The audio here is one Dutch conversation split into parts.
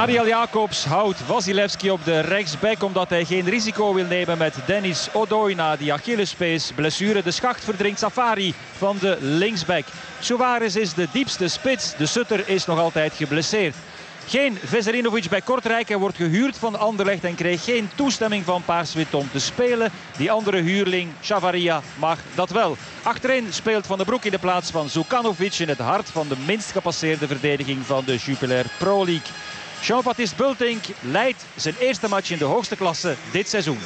Ariel Jacobs houdt Wasilewski op de rechtsback omdat hij geen risico wil nemen met Dennis Odoi na die Achillespees blessure. De schacht verdringt Safari van de linksback. Suarez is de diepste spits. De Sutter is nog altijd geblesseerd. Geen Vezerinovic bij Kortrijk. Hij wordt gehuurd van Anderlecht en kreeg geen toestemming van Paarswit om te spelen. Die andere huurling, Chavaria, mag dat wel. Achterin speelt Van der Broek in de plaats van Zukanovic in het hart van de minst gepasseerde verdediging van de Jupiler Pro League. Jean-Baptiste Bultink leidt zijn eerste match in de hoogste klasse dit seizoen.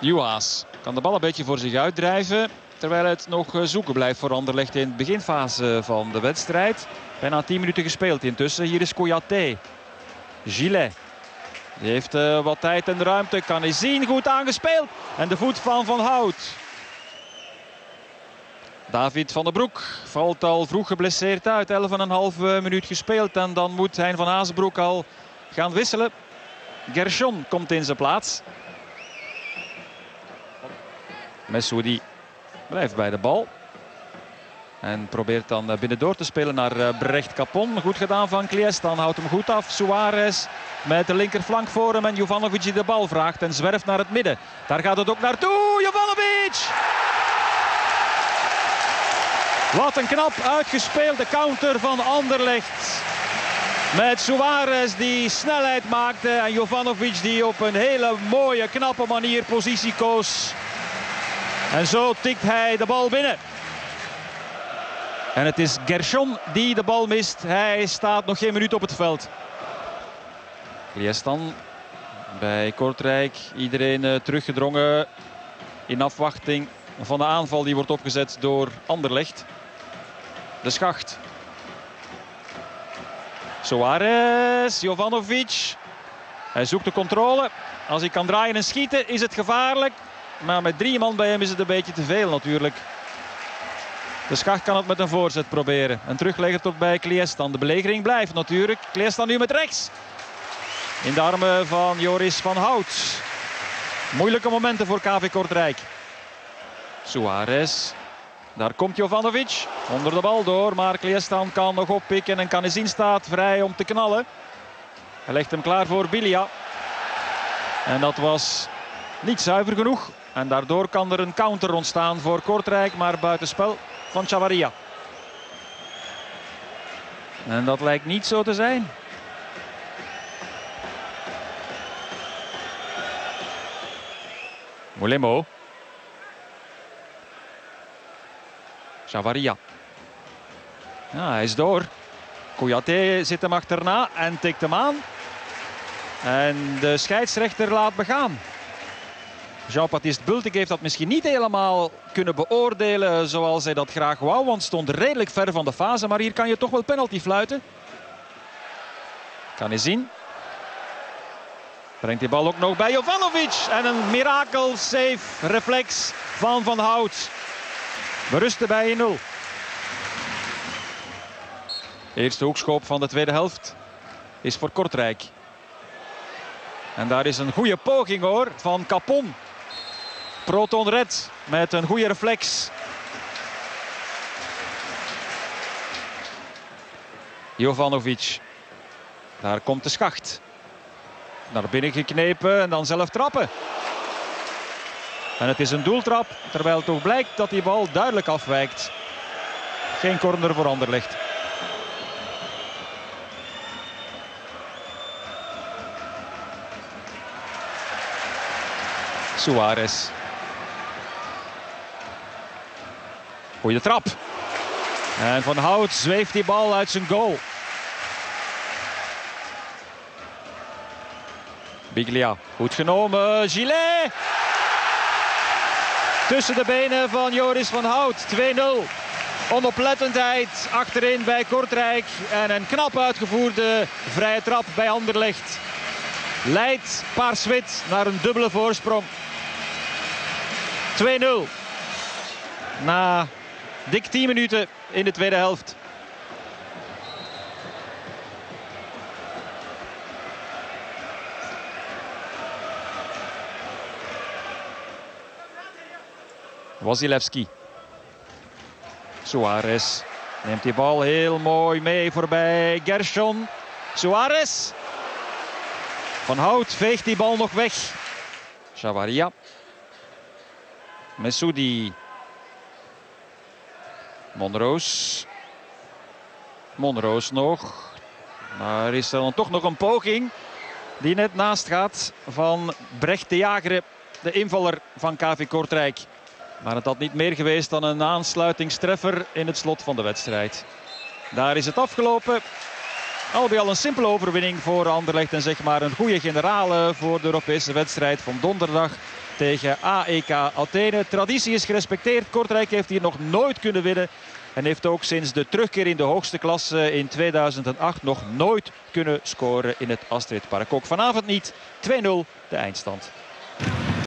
Juhaas kan de bal een beetje voor zich uitdrijven. Terwijl het nog eh, zoeken blijft voor Anderlecht in de beginfase van de wedstrijd. Bijna 10 minuten gespeeld intussen. Hier is Kouyaté. Gillet. Heeft uh, wat tijd en ruimte. Kan hij zien. Goed aangespeeld. En de voet van Van Hout. David van der Broek valt al vroeg geblesseerd uit. 11,5 minuut gespeeld. En dan moet Hein van Azenbroek al gaan wisselen. Gershon komt in zijn plaats. Messoudi blijft bij de bal. En probeert dan binnendoor te spelen naar Brecht Capon. Goed gedaan van Klies. Dan houdt hem goed af. Suarez met de linkerflank voor hem. En Jovanovic die de bal vraagt en zwerft naar het midden. Daar gaat het ook naartoe. Jovanovic! Wat een knap uitgespeelde counter van Anderlecht. Met Suarez die snelheid maakte en Jovanovic die op een hele mooie, knappe manier positie koos. En zo tikt hij de bal binnen. En het is Gershon die de bal mist. Hij staat nog geen minuut op het veld. Liestan bij Kortrijk. Iedereen uh, teruggedrongen in afwachting van de aanval die wordt opgezet door Anderlecht. De schacht. Soares, Jovanovic. Hij zoekt de controle. Als hij kan draaien en schieten is het gevaarlijk. Maar met drie man bij hem is het een beetje te veel natuurlijk. De schacht kan het met een voorzet proberen. En terugleggen tot bij Kliestan. De belegering blijft natuurlijk. Kliestan nu met rechts. In de armen van Joris van Hout. Moeilijke momenten voor KV Kortrijk. Suarez daar komt Jovanovic onder de bal door. Maar Kliestan kan nog oppikken en Canezin staat vrij om te knallen. Hij legt hem klaar voor Bilia. En dat was niet zuiver genoeg. En daardoor kan er een counter ontstaan voor Kortrijk. Maar buitenspel van Chavaria. En dat lijkt niet zo te zijn. Mulemo. Chavaria. Ja, hij is door. Kouyaté zit hem achterna en tikt hem aan. En de scheidsrechter laat begaan. Jean-Baptiste Bultig heeft dat misschien niet helemaal kunnen beoordelen zoals hij dat graag wou. Want stond redelijk ver van de fase. Maar hier kan je toch wel penalty fluiten. Kan hij zien. Brengt die bal ook nog bij Jovanovic. En een mirakel save reflex van Van Hout. We rusten bij 1-0. Eerste hoekschop van de tweede helft is voor Kortrijk. En daar is een goede poging hoor van Capon. Proton Red met een goede reflex. Jovanovic. Daar komt de schacht. Naar binnen geknepen en dan zelf trappen. En het is een doeltrap, terwijl toch blijkt dat die bal duidelijk afwijkt. Geen corner voor Anderlecht. Suarez. Goeie trap. En Van Hout zweeft die bal uit zijn goal. Biglia, goed genomen. Gilet. Tussen de benen van Joris van Hout. 2-0. Onoplettendheid achterin bij Kortrijk. En een knap uitgevoerde vrije trap bij Anderlecht. Leidt Paarswit naar een dubbele voorsprong. 2-0. Na dik 10 minuten in de tweede helft. Wasilewski. Suarez. Neemt die bal heel mooi mee voorbij Gershon. Suarez. Van Hout veegt die bal nog weg. Chavaria. Messoudi. Monroos. Monroos nog. Maar is er dan toch nog een poging die net naast gaat van Brecht de Jagere, de invaller van KV Kortrijk. Maar het had niet meer geweest dan een aansluitingstreffer in het slot van de wedstrijd. Daar is het afgelopen. Al bij al een simpele overwinning voor Anderlecht en zeg maar een goede generale voor de Europese wedstrijd van donderdag tegen AEK Athene. Traditie is gerespecteerd. Kortrijk heeft hier nog nooit kunnen winnen. En heeft ook sinds de terugkeer in de hoogste klasse in 2008 nog nooit kunnen scoren in het Astridpark. Ook vanavond niet. 2-0 de eindstand.